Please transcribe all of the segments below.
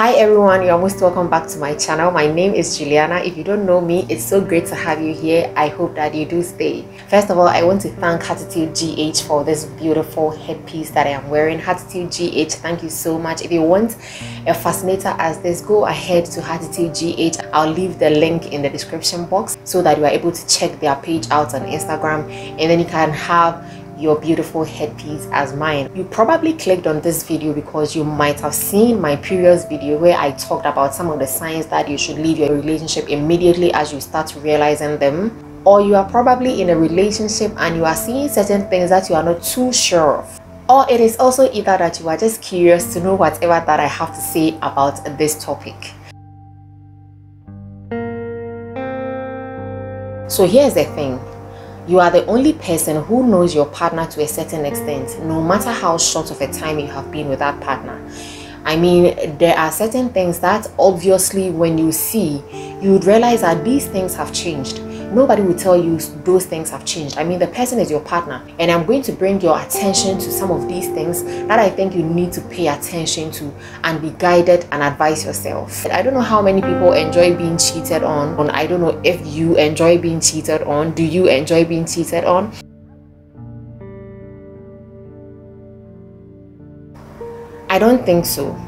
Hi everyone, you're most welcome back to my channel. My name is Juliana. If you don't know me, it's so great to have you here. I hope that you do stay. First of all, I want to thank Hattitude GH for this beautiful headpiece that I am wearing. Hattitude GH, thank you so much. If you want a fascinator as this, go ahead to Hattitude GH. I'll leave the link in the description box so that you are able to check their page out on Instagram and then you can have your beautiful headpiece as mine. You probably clicked on this video because you might have seen my previous video where I talked about some of the signs that you should leave your relationship immediately as you start realizing them. Or you are probably in a relationship and you are seeing certain things that you are not too sure of. Or it is also either that you are just curious to know whatever that I have to say about this topic. So here's the thing you are the only person who knows your partner to a certain extent, no matter how short of a time you have been with that partner. I mean, there are certain things that obviously, when you see, you would realize that these things have changed nobody will tell you those things have changed. I mean, the person is your partner, and I'm going to bring your attention to some of these things that I think you need to pay attention to and be guided and advise yourself. I don't know how many people enjoy being cheated on. On I don't know if you enjoy being cheated on. Do you enjoy being cheated on? I don't think so.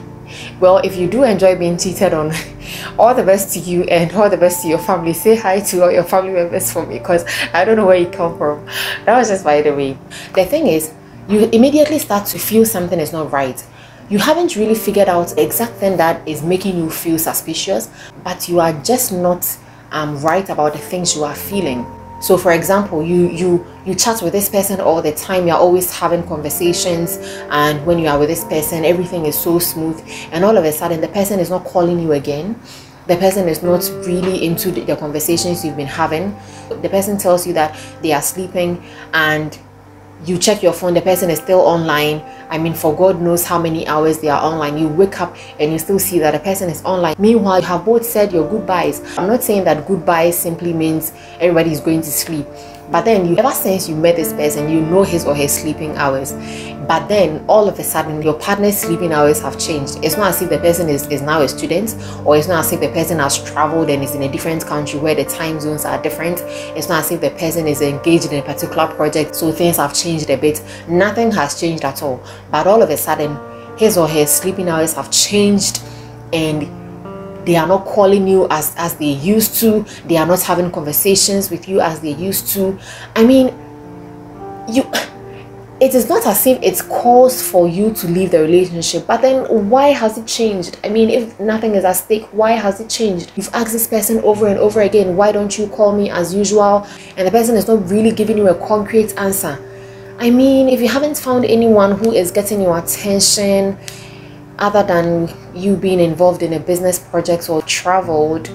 well, if you do enjoy being cheated on, all the best to you and all the best to your family. Say hi to all your family members for me because i don't know where you come from. That was just by the way. The thing is you immediately start to feel something is not right. You haven't really figured out the exact thing that is making you feel suspicious but you are just not um, right about the things you are feeling so for example you you you chat with this person all the time you're always having conversations and when you are with this person everything is so smooth and all of a sudden the person is not calling you again. The person is not really into the conversations you've been having. The person tells you that they are sleeping and you check your phone the person is still online. I mean for god knows how many hours they are online. You wake up and you still see that the person is online. Meanwhile you have both said your goodbyes. I'm not saying that goodbye simply means everybody is going to sleep. But then you ever since you met this person you know his or her sleeping hours but then all of a sudden your partner's sleeping hours have changed. It's not as if the person is, is now a student or it's not as if the person has traveled and is in a different country where the time zones are different. It's not as if the person is engaged in a particular project so things have changed a bit. Nothing has changed at all. But all of a sudden his or her sleeping hours have changed and they are not calling you as as they used to. They are not having conversations with you as they used to. I mean you it is not as if it's calls for you to leave the relationship but then why has it changed? I mean if nothing is at stake why has it changed? You've asked this person over and over again why don't you call me as usual? And the person is not really giving you a concrete answer. I mean if you haven't found anyone who is getting your attention other than you being involved in a business project or traveled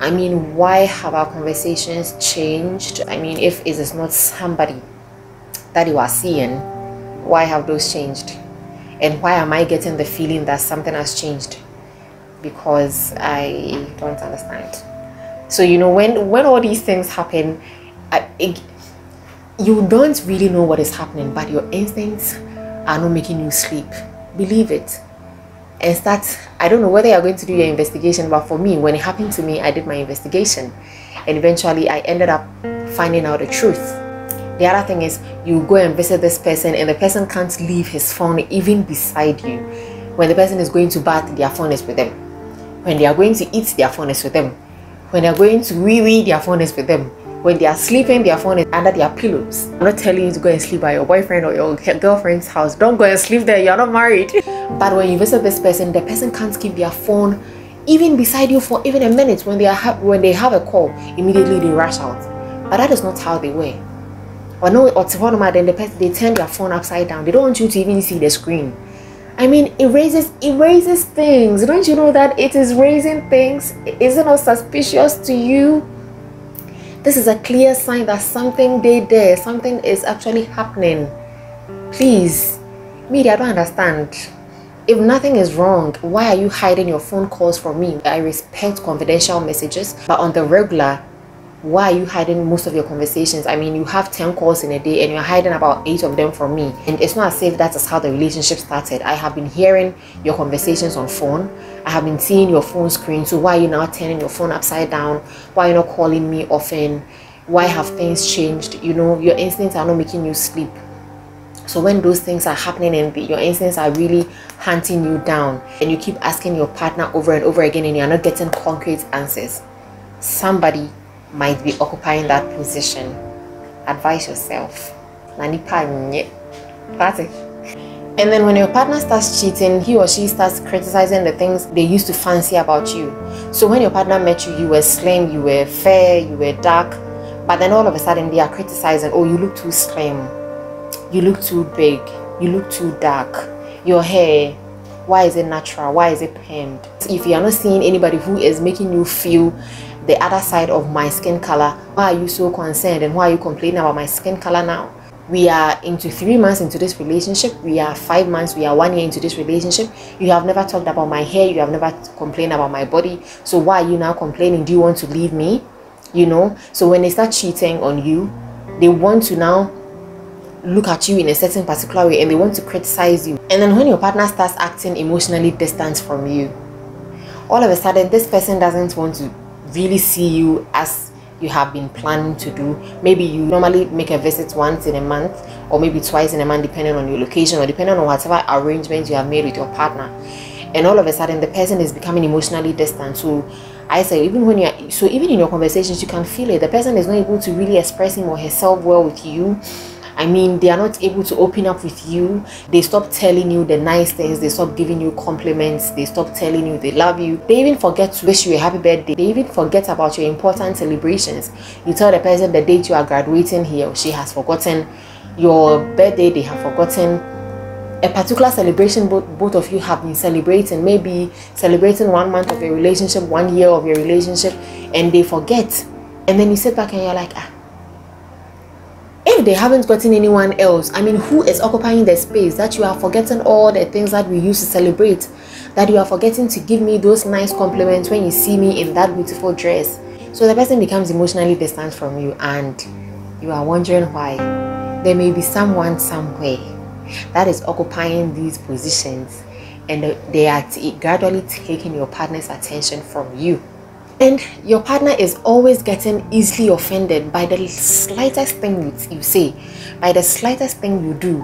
i mean why have our conversations changed? I mean if it is not somebody that you are seeing why have those changed? And why am i getting the feeling that something has changed? Because i don't understand. So you know when when all these things happen I, it, you don't really know what is happening but your instincts are not making you sleep. Believe it. And start i don't know whether you're going to do your investigation but for me when it happened to me i did my investigation. And eventually i ended up finding out the truth the other thing is you go and visit this person and the person can't leave his phone even beside you when the person is going to bath their phone is with them when they are going to eat their phone is with them when they are going to wee wee their phone is with them when they are sleeping, their phone is under their pillows. I'm not telling you to go and sleep at your boyfriend or your girlfriend's house. Don't go and sleep there, you're not married. but when you visit this person, the person can't keep their phone even beside you for even a minute. When they are when they have a call, immediately they rush out. But that is not how they were. Or no, or to then the person they turn their phone upside down. They don't want you to even see the screen. I mean, it raises it raises things. Don't you know that it is raising things? Is it not suspicious to you? This is a clear sign that something they there, something is actually happening. Please, media, I don't understand. If nothing is wrong, why are you hiding your phone calls from me? I respect confidential messages, but on the regular, why are you hiding most of your conversations? I mean, you have 10 calls in a day and you're hiding about eight of them from me. And it's not as if that is how the relationship started. I have been hearing your conversations on phone. I have been seeing your phone screen. So why are you now turning your phone upside down? Why are you not calling me often? Why have things changed? You know, your instincts are not making you sleep. So when those things are happening and your instincts are really hunting you down and you keep asking your partner over and over again and you're not getting concrete answers, somebody might be occupying that position. Advise yourself. And then when your partner starts cheating, he or she starts criticizing the things they used to fancy about you. So when your partner met you, you were slim, you were fair, you were dark, but then all of a sudden they are criticizing, oh, you look too slim, you look too big, you look too dark, your hair, why is it natural? Why is it permed? If you are not seeing anybody who is making you feel the other side of my skin color. Why are you so concerned and why are you complaining about my skin color now? We are into three months into this relationship. We are five months, we are one year into this relationship. You have never talked about my hair. You have never complained about my body. So why are you now complaining? Do you want to leave me? You know? So when they start cheating on you, they want to now look at you in a certain particular way and they want to criticize you. And then when your partner starts acting emotionally distant from you, all of a sudden this person doesn't want to really see you as you have been planning to do. Maybe you normally make a visit once in a month or maybe twice in a month depending on your location or depending on whatever arrangements you have made with your partner. And all of a sudden the person is becoming emotionally distant. So I say even when you're so even in your conversations you can feel it. The person is not able to really express him or herself well with you I mean, they are not able to open up with you. They stop telling you the nice things. They stop giving you compliments. They stop telling you they love you. They even forget to wish you a happy birthday. They even forget about your important celebrations. You tell the person the date you are graduating, he or she has forgotten. Your birthday, they have forgotten a particular celebration both, both of you have been celebrating maybe celebrating one month of your relationship one year of your relationship and they forget and then you sit back and you're like ah if they haven't gotten anyone else i mean who is occupying the space that you are forgetting all the things that we used to celebrate that you are forgetting to give me those nice compliments when you see me in that beautiful dress. So the person becomes emotionally distant from you and you are wondering why. There may be someone somewhere that is occupying these positions and they are gradually taking your partner's attention from you and your partner is always getting easily offended by the slightest thing you, say, by the slightest thing you do.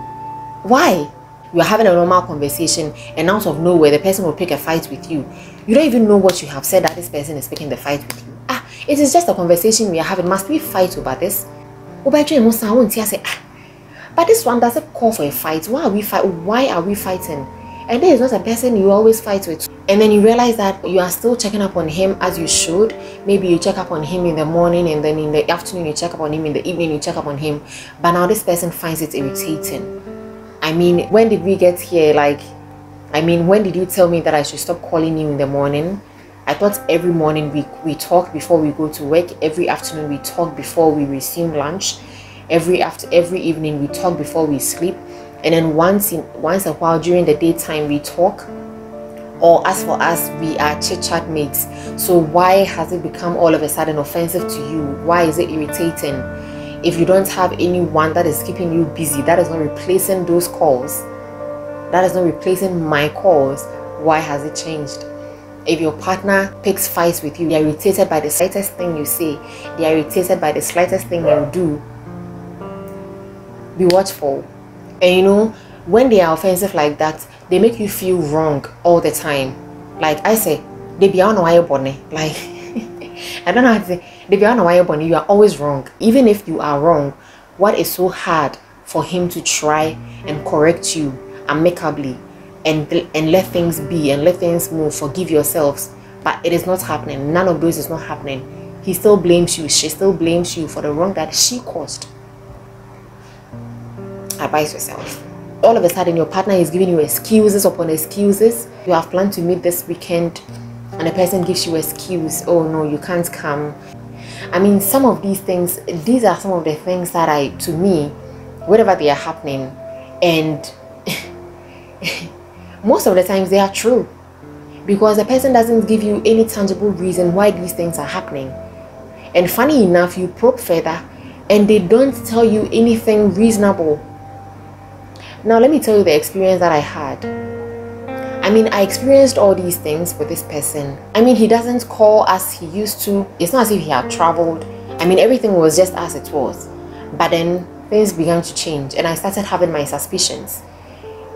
Why? You're having a normal conversation and out of nowhere the person will pick a fight with you. You don't even know what you have said that this person is picking the fight with you. Ah, it is just a conversation we are having. Must we fight over this? Ah, but this one doesn't call for a fight. Why are we fight? Why are we fighting? And there is not a person you always fight with. And then you realize that you are still checking up on him as you should. Maybe you check up on him in the morning and then in the afternoon you check up on him in the evening you check up on him. But now this person finds it irritating. I mean when did we get here? Like i mean when did you tell me that i should stop calling you in the morning? I thought every morning we we talk before we go to work. Every afternoon we talk before we resume lunch. Every after every evening we talk before we sleep and then once in once a while during the daytime we talk or as for us we are chit chat mates. So why has it become all of a sudden offensive to you? Why is it irritating? If you don't have anyone that is keeping you busy that is not replacing those calls that is not replacing my calls why has it changed? If your partner picks fights with you they are irritated by the slightest thing you say they are irritated by the slightest thing you do be watchful and you know when they are offensive like that they make you feel wrong all the time. Like I say, they be on why bonny. Like I don't know how to say they be on why bonny. You are always wrong. Even if you are wrong, what is so hard for him to try and correct you amicably and and let things be and let things move. Forgive yourselves. But it is not happening. None of those is not happening. He still blames you. She still blames you for the wrong that she caused. Advise yourself all of a sudden your partner is giving you excuses upon excuses. You have planned to meet this weekend and a person gives you excuse, oh no, you can't come. I mean, some of these things, these are some of the things that I, to me, whatever they are happening, and most of the times they are true because the person doesn't give you any tangible reason why these things are happening. And funny enough, you probe further and they don't tell you anything reasonable. Now, let me tell you the experience that I had. I mean, I experienced all these things with this person. I mean, he doesn't call as he used to. It's not as if he had traveled. I mean, everything was just as it was. But then things began to change and I started having my suspicions.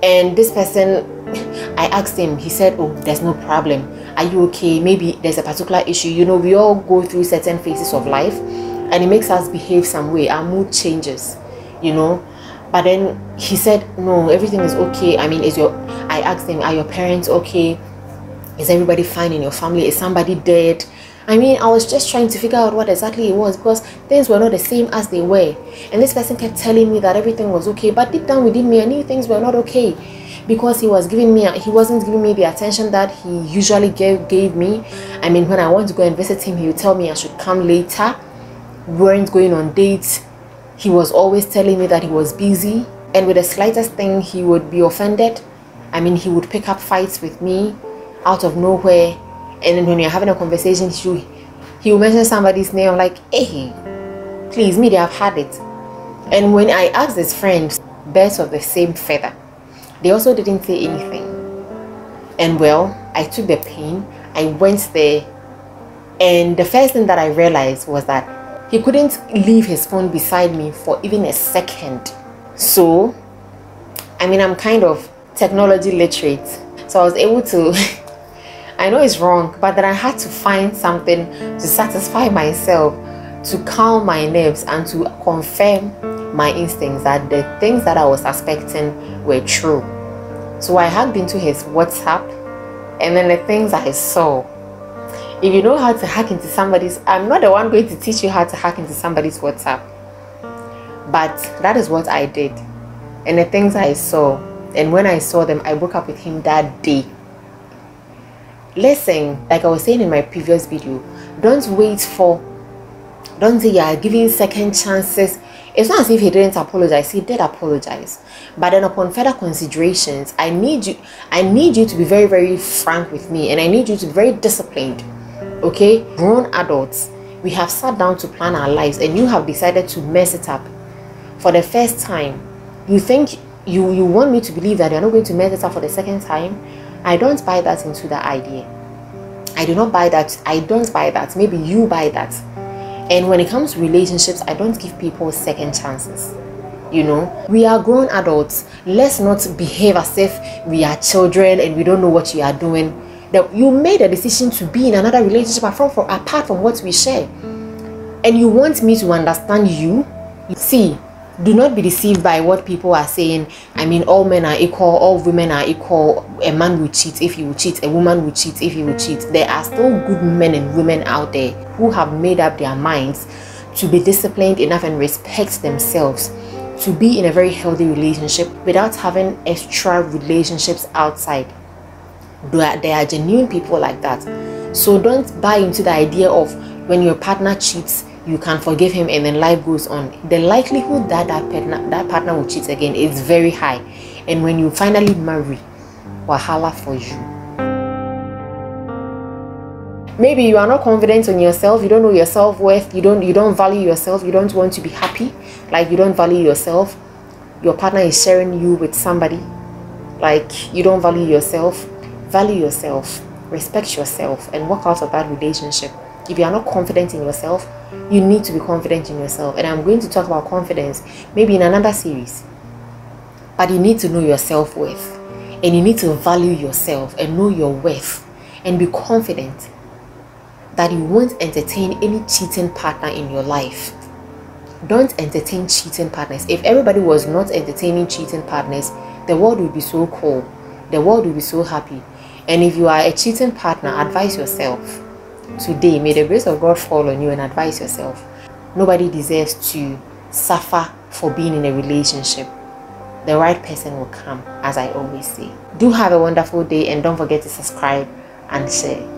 And this person, I asked him, he said, Oh, there's no problem. Are you okay? Maybe there's a particular issue. You know, we all go through certain phases of life and it makes us behave some way. Our mood changes, you know. But then he said, No, everything is okay. I mean, is your I asked him, Are your parents okay? Is everybody fine in your family? Is somebody dead? I mean, I was just trying to figure out what exactly it was because things were not the same as they were. And this person kept telling me that everything was okay, but deep down within me, I knew things were not okay because he was giving me he wasn't giving me the attention that he usually gave gave me. I mean, when I want to go and visit him, he would tell me I should come later. We weren't going on dates. He was always telling me that he was busy, and with the slightest thing, he would be offended. I mean, he would pick up fights with me out of nowhere and then when you're having a conversation he he will mention somebody's name I'm like hey please me they have had it and when I asked his friends birds of the same feather they also didn't say anything and well I took the pain I went there and the first thing that I realized was that he couldn't leave his phone beside me for even a second so I mean I'm kind of technology literate so I was able to I know it's wrong, but then I had to find something to satisfy myself, to calm my nerves, and to confirm my instincts that the things that I was suspecting were true. So I hacked into his WhatsApp, and then the things I saw. If you know how to hack into somebody's, I'm not the one going to teach you how to hack into somebody's WhatsApp, but that is what I did, and the things I saw. And when I saw them, I broke up with him that day. Listen like i was saying in my previous video don't wait for don't say you're giving second chances. It's not as if he didn't apologize. He did apologize. But then upon further considerations i need you i need you to be very very frank with me and i need you to be very disciplined okay grown adults we have sat down to plan our lives and you have decided to mess it up for the first time you think you you want me to believe that you're not going to mess it up for the second time I don't buy that into the idea. I do not buy that. I don't buy that. Maybe you buy that. And when it comes to relationships, I don't give people second chances. You know, we are grown adults. Let's not behave as if we are children and we don't know what you are doing. That you made a decision to be in another relationship apart from, apart from what we share. And you want me to understand you. See, do not be deceived by what people are saying. I mean all men are equal all women are equal. A man will cheat if he will cheat. A woman will cheat if he will cheat. There are still good men and women out there who have made up their minds to be disciplined enough and respect themselves to be in a very healthy relationship without having extra relationships outside there are genuine people like that. So don't buy into the idea of when your partner cheats you can forgive him and then life goes on. The likelihood that that partner that partner will cheat again is very high. And when you finally marry wahala for you. Maybe you are not confident in yourself you don't know your self-worth you don't you don't value yourself you don't want to be happy like you don't value yourself. Your partner is sharing you with somebody like you don't value yourself value yourself respect yourself and work out of that relationship. If you are not confident in yourself you need to be confident in yourself. And i'm going to talk about confidence maybe in another series. But you need to know your self-worth and you need to value yourself and know your worth and be confident that you won't entertain any cheating partner in your life. Don't entertain cheating partners. If everybody was not entertaining cheating partners the world would be so cool. The world would be so happy and if you are a cheating partner advise yourself. Today may the grace of god fall on you and advise yourself. Nobody deserves to suffer for being in a relationship. The right person will come as i always say. Do have a wonderful day and don't forget to subscribe and share